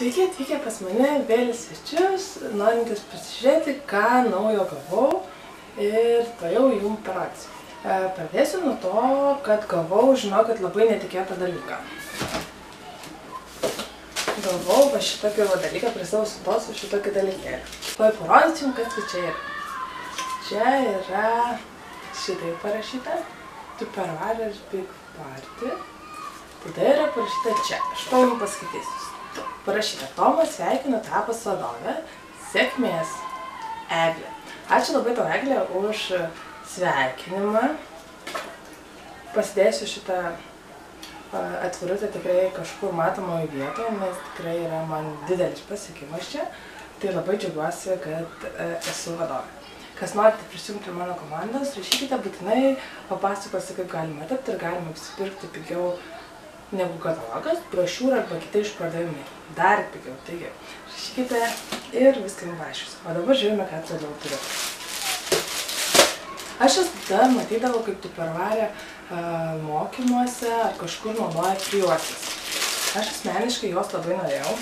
Sveiki atvykę pas mane vėl į svečius, norintys pasižiūrėti, ką naujo gavau ir to jau jums parodysiu. E, Pradėsiu nuo to, kad gavau, žinokit, labai netikėtą dalyką. Gavau va šitokį va dalyką prie savo siuntos, va šitokį dalykėlį. Tuoj parodysiu jums, kas tai čia yra. Čia yra šitai parašyta. Tupperware Big Party. Tada yra parašyta čia. Aš to jums paskaitysiu. Parašyta, Tomas sveikina tapus vadovę. Sėkmės, Eglė. Ačiū labai tau, Eglė, už sveikinimą. Pasidėsiu šitą atvirutę tikrai kažkur matomoje vietoje, nes tikrai yra man didelis pasiekimas čia. Tai labai džiaugiuosi, kad a, esu vadovė. Kas norite prisijungti prie mano komandos, rašykite būtinai, papasakosiu, kaip galima tapti ir galima apsipirkti pigiau negu katalogas, brošiūra arba kiti išpardavimai. Dar pigiau. Taigi, rašykite ir viską paaiškins. O dabar žiūrime, ką toliau turiu. Aš visada matydavau, kaip tu pervarė uh, mokymuose ar kažkur naudoja prijuostis. Aš asmeniškai jos labai norėjau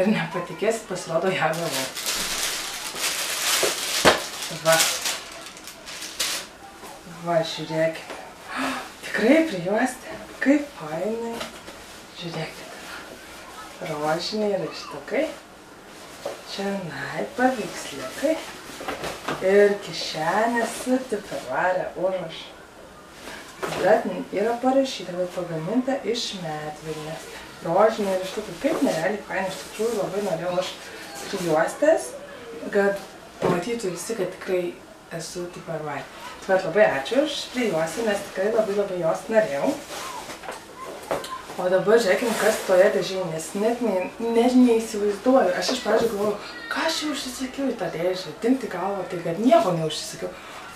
ir nepatikėsit, pasirodo, ją gavau. Va. Va, žiūrėkite. Tikrai prijuostė. Kaip fainai. Žiūrėkite. Rožiniai raštukai. Čia nai paveiksliukai. Ir kišenė su tipivarė užrašą. Bet yra parašyta, kad pagaminta iš medvilnės. Rožiniai raštukai. Kaip nerealiai fainai. Iš tikrųjų labai norėjau aš prijuostės, kad pamatytų visi, kad tikrai esu tipivarė. Bet labai ačiū už prijuostę, nes tikrai labai labai jos norėjau. O dabar žiūrėkime, kas toje dėžėje, nes net, ne, net neįsivaizduoju. Aš iš pradžių galvoju, ką aš jau užsisakiau į tą dėžę, dinti galvą, tai kad nieko neužsisakiau.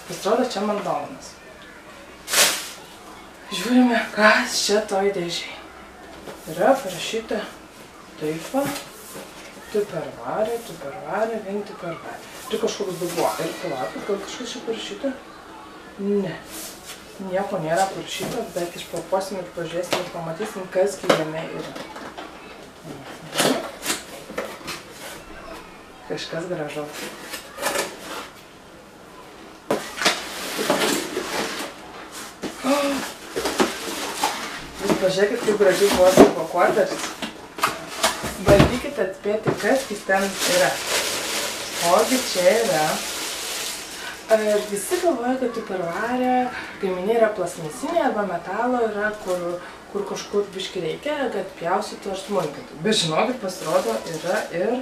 Pasirodo, čia man dovanas. Žiūrime, kas čia toje dėžėje. Yra parašyta taip va, tu pervarė, tu pervarė, vien tu pervarė. Ir kažkoks dubuo. Ir palaukit, gal kažkas čia parašyta? Ne. Nieko nėra parašyta, bet išpakuosim ir pažiūrėsim ir pamatysim, kas jame yra. Kažkas gražaus. Jūs pažiūrėkit, kaip gražiai buvo supakuotas. Bandykite atspėti, kas jis ten yra. Ogi čia yra visi galvoja, kad tupervarė gaminiai yra plasmasinė arba metalo yra, kur, kur kažkur biški reikia, kad pjausytų ar smulkintų. Bet žinokit, pasirodo, yra ir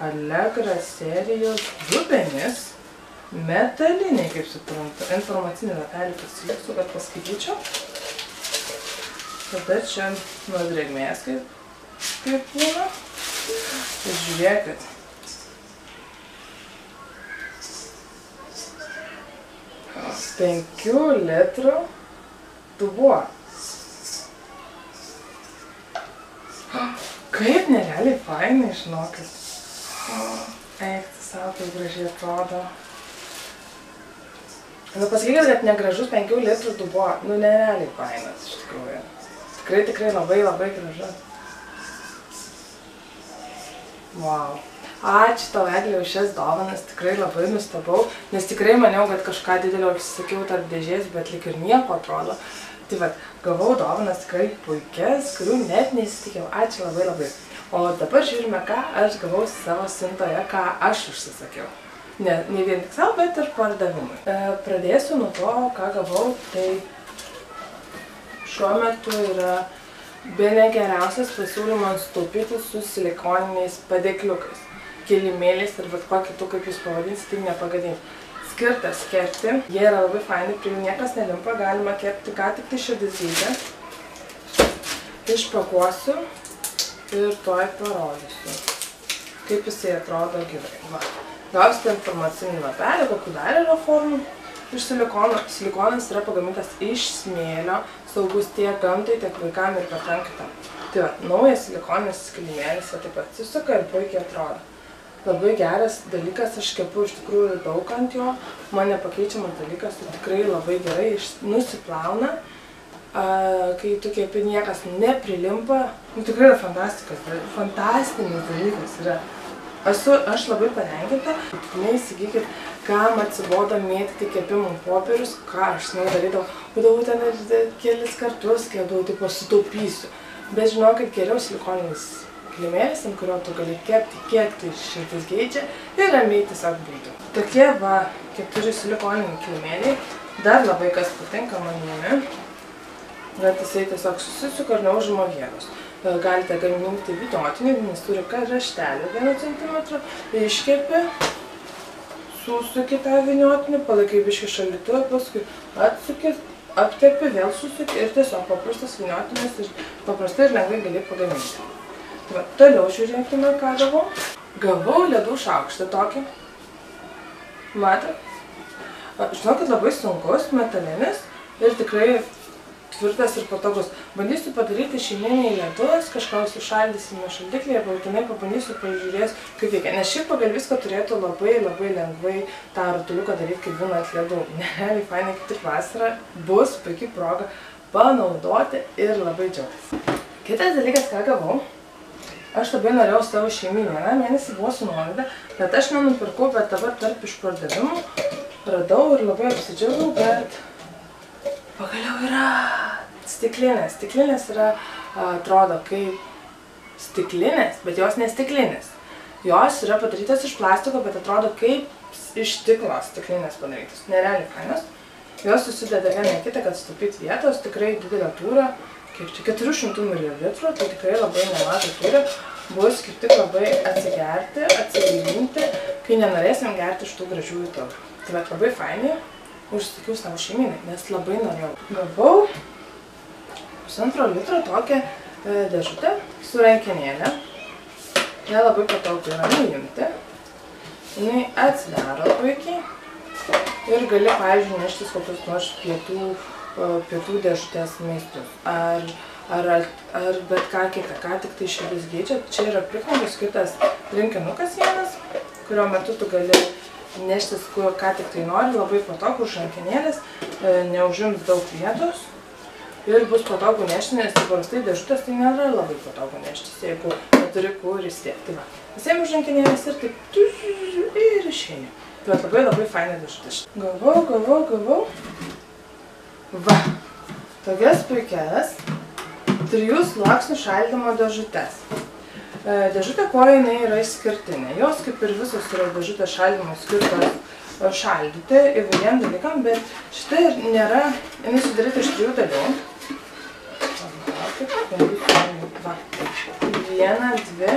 Allegra serijos dubenis, metaliniai, kaip suprantu. Informacinį lapelį pasiliksiu, kad paskaityčiau. Tada čia nuo drėgmės kaip, kaip būna. Ir žiūrėkit. Penkių litrų dubuo. Kaip nerealiai fainai, žinokit. Eik, tu savo taip gražiai atrodo. Nu, pasakykit, kad negražus 5 litrų dubuo. Nu, nerealiai fainas, iš tikrųjų. Tikrai, tikrai labai, labai gražus. Wow. Ačiū tau, Eglė, už šias dovanas, tikrai labai nustebau, nes tikrai maniau, kad kažką didelio užsisakiau tarp dėžės, bet lik ir nieko atrodo. Tai vad, gavau dovanas tikrai puikias, kurių net nesitikėjau. Ačiū labai labai. O dabar žiūrime, ką aš gavau savo siuntoje, ką aš užsisakiau. Ne, ne vien tik savo, bet ir pardavimui. E, pradėsiu nuo to, ką gavau. Tai šiuo metu yra bene geriausias pasiūlymas taupyti su silikoniniais padėkliukais kilimėliais ir bet kuo kitu, kaip jūs pavadinsite, tai nepagadinti. Skirtas kepti, jie yra labai faini, prie jų niekas nelimpa, galima kepti ką tik tai širdis dydžio. Išpakuosiu ir tuoj parodysiu, kaip jisai atrodo gyvai. Va. Gausite informacinį lapelį, kokiu dar yra formų. Iš silikono. Silikonas yra pagamintas iš smėlio, saugus tiek gamtai, tiek vaikam ir bet kam kitam. Tai va, naujas silikoninis kilimėlis taip pat atsisuka ir puikiai atrodo labai geras dalykas, aš kepu iš tikrųjų daug ant jo, man nepakeičiamas dalykas, tai tikrai labai gerai iš, nusiplauna a, kai tu kepi niekas neprilimpa, nu tikrai yra fantastikas, fantastinis dalykas yra. Esu, aš labai patenkinta, neįsigykit, kam atsibodo mėtyti kepimų popierius, ką aš seniau darydavau, būdavau ten ir kelis kartus, kepdavau, tipo sutaupysiu. Bet žinokit, geriau silikoninis kilimėlis, ant kurio tu gali kepti, kiek tai širdis geidžia ir ramiai tiesiog būtų. Tokie va, keturi silikoniniai kilimėliai, dar labai kas patinka manimi, bet jisai tiesiog susisuka ir neužima vietos. Galite gaminti vidiotinį, nes turi raštelį 1 cm, iškepi, susuki tą viniotinį, palaikai biškį šalituvą, paskui atsuki, aptepi, vėl susuki ir tiesiog paprastas viniotinis ir paprastai ir lengvai gali pagaminti. Va, toliau žiūrėkime, ką gavau. Gavau ledų šaukštą tokį. Matot? Žinokit, labai sunkus, metalinis ir tikrai tvirtas ir patogus. Bandysiu padaryti šeiminiai ledus, kažką sušaldysime šaldiklyje, būtinai pabandysiu pažiūrės, kaip veikia. Nes šiaip pagal viską turėtų labai labai lengvai tą rutuliuką daryti, kaip būna ant ledų. Nerealiai fainai, kaip tik vasara, bus puikiai proga panaudoti ir labai džiaugtis. Kitas dalykas, ką gavau, aš labai norėjau savo šeiminį. Vieną mėnesį buvo su nuolaida, bet aš nenupirkau, bet dabar tarp išpardavimų radau ir labai apsidžiaugiau, bet pagaliau yra stiklinės. Stiklinės yra, atrodo, kaip stiklinės, bet jos nestiklinės. Jos yra padarytos iš plastiko, bet atrodo kaip iš stiklo stiklinės padarytos. Nerealiai fainos. Jos susideda vieną kitą, kad sutaupyti vietos, tikrai didelė tūra, kiek čia 400 ml, tai tikrai labai nemažai tūra. Bus kaip tik labai atsigerti, atsigaivinti, kai nenorėsim gerti iš tų gražiųjų taurių. Tai bet labai fainai užsakiau savo šeiminai, nes labai norėjau. Gavau pusantro litro tokią e, dėžutę su rankenėlė. Ją labai patogu yra nuimti. Jis atsidaro puikiai. Ir gali, pavyzdžiui, neštis kokius nors pietų, pietų dėžutės maistus. Ar, ar, ar bet ką kitą, ką tik tai širdis geidžia. Čia yra priknagas skirtas rinkinukas vienas, kurio metu tu gali neštis, ką tik tai nori, labai patogu, šankinėlis, e, neužims daug vietos ir bus patogu nešti, nes paprastai dėžutės tai nėra labai patogu neštis, jeigu neturi kur įstiekti. Tai va, visiems užrankinėlis ir taip ir išeini. Tai labai labai faina dėžutės. Gavau, gavau, gavau. Va, tokias puikias trijų sluoksnių šaldymo dėžutės. E, dėžutė kuo jinai yra išskirtinė. Jos kaip ir visos yra dėžutės šaldymo skirtos e, šaldyti įvairiem dalykam, bet šita nėra, jinai sudaryta iš trijų dalių. Va. Viena, dvi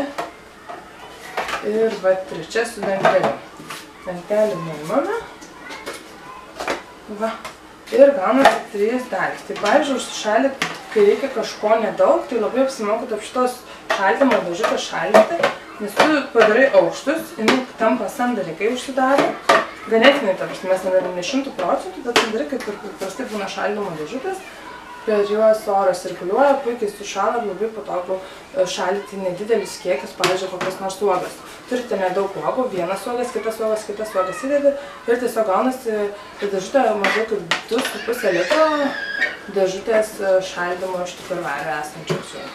ir va trečia su dangteliu. Dantelį nuimame. Va. Ir gauname trys dalys. Tai pavyzdžiui, užsišalyti, kai reikia kažko nedaug, tai labai apsimoka tarp šitos šaldymo dėžutės šaldyti, nes tu padarai aukštus, jinai tampa sandariai, kai užsidaro. Ganėtinai, ta prasme, mes nedarai ne šimtų procentų, bet sandariai, kaip ir paprastai būna šaldymo dėžutės, per juos oras cirkuliuoja, puikiai sušala, labai patogu e, šaldyti nedidelis kiekis, pavyzdžiui, kokias nors uogas. Turite nedaug uogų, vienas uogas, kitas uogas, kitas uogas įdedi ir tiesiog gaunasi dėžutė maždaug kaip 2,5 litro dėžutės e, šaldymo iš tikrųjų esančios jų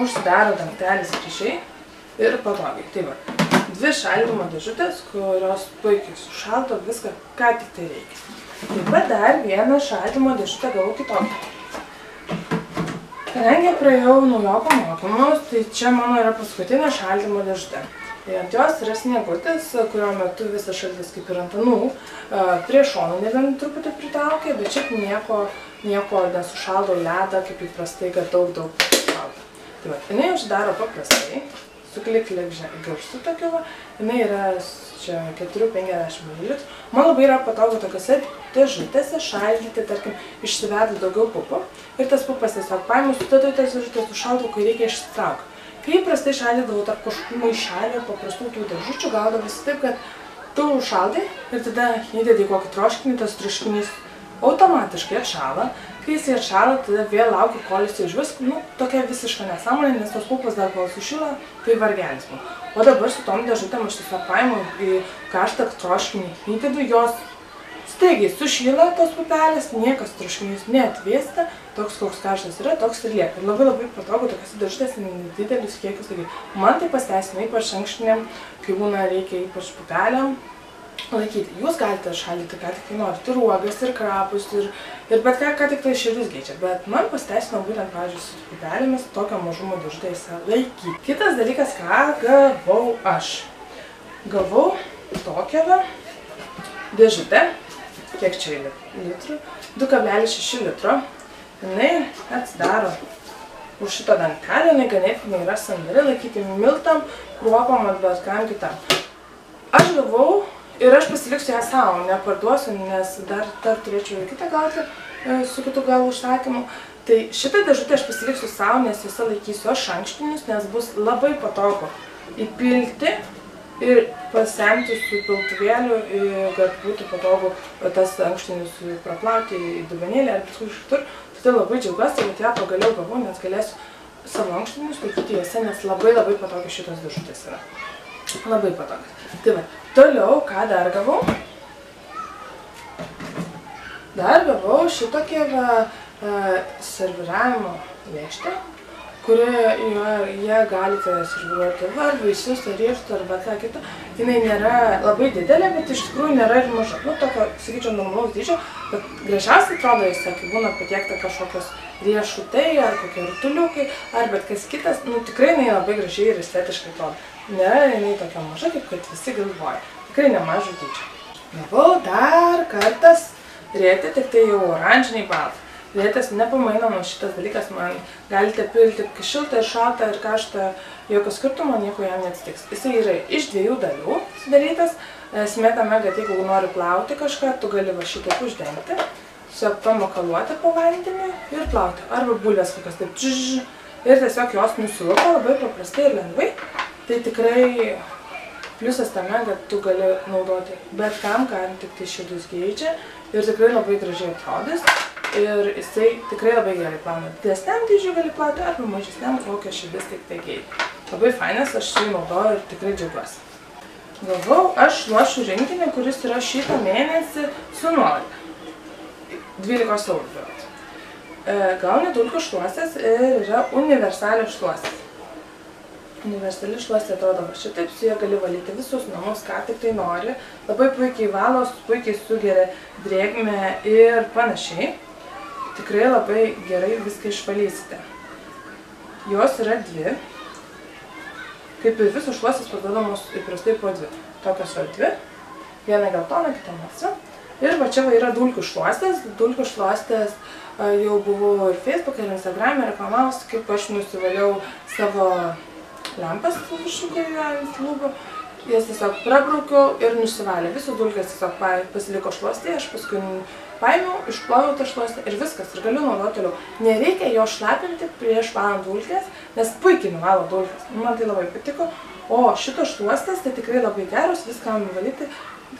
užsidaro dangtelis ryšiai ir patogiai. Tai va, dvi šaldymo dėžutės, kurios puikiai sušaldo viską, ką tik tai reikia. Taip pat dar vieną šaldymo dėžutę gavau kitokią. Kadangi praėjau naujoko mokymus, tai čia mano yra paskutinė šaldymo dėžutė. Tai ant jos yra sniegutis, kurio metu visas šaltis kaip ir ant anų, prie šonų nebent truputį pritraukė, bet šiaip nieko, nieko nesušaldo ledą, kaip įprastai, kad daug daug šaldo. Tai va, jinai uždaro paprastai, su klik-klik garsu tokiu jinai yra čia 4-50 ml. Man labai yra patogu tokiuose dėžutėse šaldyti, tarkim, išsivedus daugiau pupų ir tas pupas tiesiog paimu, į tas dėžutės, užšaldau, kai reikia išsitraukti. Kai įprastai šaldydavau tarp kažkokių maišelių, paprastų tų dėžučių, gaudavosi taip, kad tu užšaldai ir tada įdedi kokį troškinį, tas troškinys automatiškai atšala Kai jis atšala, tada vėl laukiu, kol jis užvis, nu, tokia visiška nesąmonė, nes tos pupos dar kol sušyla, tai vargelis man. O dabar su tom dėžutėm aš tiesiog paimu į karštą troškinį, įdedu jos staigiai sušyla tos pupelės, niekas troškinys neatvėsta, toks koks karštas yra, toks ir lieka. Ir labai labai patogu, tokias dėžutės didelius kiekius. Taigi, man tai pasteisina ypač ankštiniam, kai būna reikia ypač pupelėm laikyti. Jūs galite šaldyti, ką tik tai norite, ir uogas, ir krapus, ir, ir bet ką, ką tik tai širdis geičia. Bet man pasteisino būtent, pavyzdžiui, su pupelėmis tokio mažumo dėžutėse laikyti. Kitas dalykas, ką gavau aš. Gavau tokią dėžutę, kiek čia litrų, 2,6 litro. Jinai atsidaro už šito dangtelio, jinai ganėtinai yra sandari laikyti miltam, kruopam ar bet kam kitam. Aš gavau ir aš pasiliksiu ją savo, neparduosiu, nes dar, dar turėčiau ir kitą gauti e, su kitu gal užsakymu. Tai šitą dėžutę aš pasiliksiu savo, nes visą laikysiu aš ankštinius, nes bus labai patogu įpilti ir pasemti su piltuvėliu, kad būtų patogu tas ankštinius praplauti į dubenėlį ar paskui iš kitur. Tai labai džiaugiuosi, kad ją pagaliau gavau, nes galėsiu savo ankštinius laikyti juose, nes labai labai patogios šitos dėžutės yra. Labai patogios. Tai va, toliau, ką dar gavau? Dar gavau šitokią va, serviravimo lėkštę kurioje jie galite serviruoti ar vaisius, ar riešutų, ar bet ką kitą. Jis nėra labai didelė, bet iš tikrųjų nėra ir maža. Nu, tokio, sakyčiau, normalaus dydžio, bet gražiausiai atrodo jis, kai būna patiekta kažkokios riešutai, ar kokie rutuliukai, ar bet kas kitas, nu, tikrai jinai labai gražiai ir estetiškai atrodo. Nėra jinai tokia maža, kaip kad visi galvoja. Tikrai nemažo dydžio. Gavau dar kartas rėti, tik tai jau oranžiniai baltai. Lėtas nepamainomas šitas dalykas, man galite pilti šiltą ir šaltą ir karštą, jokio skirtumo, nieko jam neatsitiks. Jisai yra iš dviejų dalių sudarytas. Esmė tame, kad jeigu nori plauti kažką, tu gali va šitaip uždengti, pamakaluoti po vandeniu ir plauti. Arba bulvės kokias taip džž, ir tiesiog jos nusilupa labai paprastai ir lengvai. Tai tikrai pliusas tame, kad tu gali naudoti bet kam, ką tik tai širdis geidžia ir tikrai labai gražiai atrodys ir jisai tikrai labai gerai plauna. Didesniam dydžiui gali plauti arba mažesniam, kokią širdis tik tai geidžia. Labai fainas, aš jį naudoju ir tikrai džiaugiuosi. Gavau aš šluošių rinkinį, kuris yra šitą mėnesį su nuolaida. 12 eurų. E, gauni dulkių šluostės ir yra universalios šluostės. Universali šluostė atrodo va šitaip, su jie gali valyti visus namus, ką tik tai nori. Labai puikiai valos, puikiai sugeria drėgmę ir panašiai tikrai labai gerai viską išvalysite. Jos yra dvi. Kaip ir visos šluostės parduodamos įprastai po dvi. Tokios yra dvi. Viena geltona, kita melsva. Ir va čia va yra dulkių šluostės. Dulkių šluostės jau buvau ir Facebook, ir Instagram reklamavus, kaip aš nusivaliau savo lempas viršukai ant lūbų. Jas tiesiog prabraukiau ir nusivalė. Visos dulkės tiesiog pasiliko šluostėje, aš paskui paėmiau, išploviau tą šluostę ir viskas, ir galiu naudoti toliau. Nereikia jo šlapinti prieš valant dulkės, nes puikiai nuvalo dulkės. Man tai labai patiko. O šitos šluostės tai tikrai labai geros, viską nuvalyti,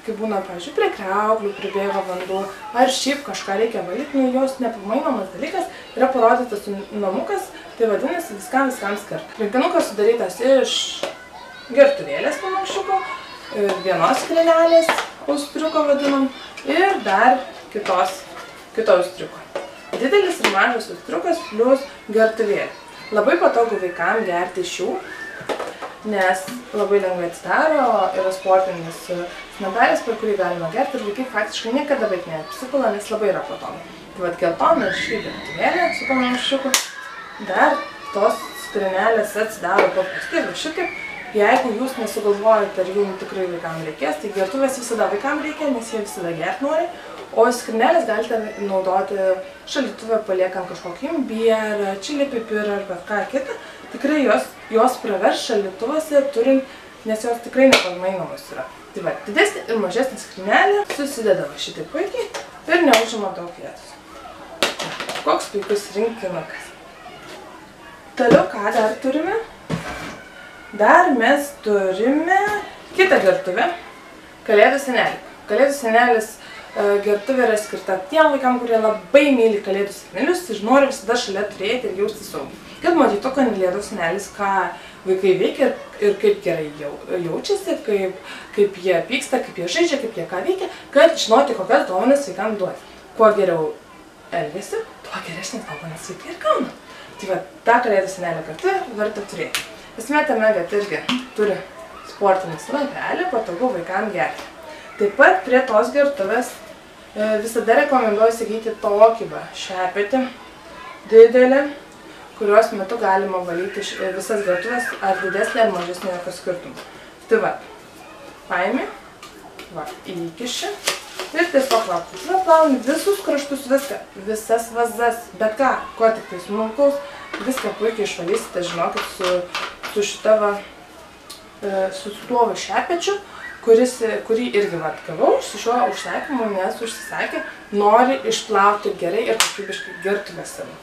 kai būna, pavyzdžiui, prie kreuklių pribėga vanduo, ar šiaip kažką reikia valyti, nu jos nepamainomas dalykas, yra parodytas namukas, tai vadinasi viskam viskam skirta. Rinkinukas sudarytas iš gertuvėlės panašiuko, vienos skrinelės, austriuko vadinam, ir dar kitos, kito austriuko. Didelis ir mažas austriukas plus gertuvėlė. Labai patogu vaikam gerti iš jų, nes labai lengvai atsidaro, yra sportinis snabelis, per kurį galima gerti ir vaikai faktiškai niekada beveik neapsipila, nes labai yra patogu. Tai vad geltona ir šį gertuvėlę su panašiuku. Dar tos skrinelės atsidaro paprastai, va šitaip Jeigu jūs nesugalvojate, ar jums tikrai vaikams reikės, tai gertuvės visada vaikams reikia, nes jie visada gert nori. O skrinelės galite naudoti šalituvę paliekant kažkokį imbierą, čili pipirą ar bet ką kitą. Tikrai jos, jos pravers šalituvose turint, nes jos tikrai nepamainomos yra. Tai va, didesnė ir mažesnė skrinelė susideda va šitai puikiai ir neužima daug vietos. Koks puikus rinkinukas. Toliau ką dar turime? Dar mes turime kitą gertuvę, Kalėdų senelį. Kalėdų senelis e, gertuvė yra skirta tiem vaikam, kurie labai myli Kalėdų senelius ir nori visada šalia turėti ir jausti saugiai. Kad matytų Kalėdų senelis, ką vaikai veikia ir, ir kaip gerai jau, jaučiasi, kaip, kaip jie pyksta, kaip jie žaidžia, kaip jie ką veikia, kad žinoti, kokias dovanas vaikams duoti. Kuo geriau elgesi, tuo geresnės dovanas vaikai ir gauna. Tai va, tą kalėdų senelį kartu verta turėti. Esmė tame, kad irgi turi sportinis lankelį, patogu vaikams gerti. Taip pat prie tos gertuvės e, visada rekomenduoju įsigyti tokį va šepetį, didelį, kurios metu galima valyti visas gertuvės ar didesnė ar mažesnė jokio skirtumo. Tai va, paimi, va, įkiši ir tiesiog va, praplauni visus kraštus, viską, visas vazas, bet ką, ko tik tai smulkaus, viską puikiai išvalysite, žinokit, su, su šita va, e, su tuo va šepečiu, kuris, kurį irgi vat gavau su šiuo užsakymu, nes užsisakė, nori išplauti gerai ir kokybiškai gertuvę savo.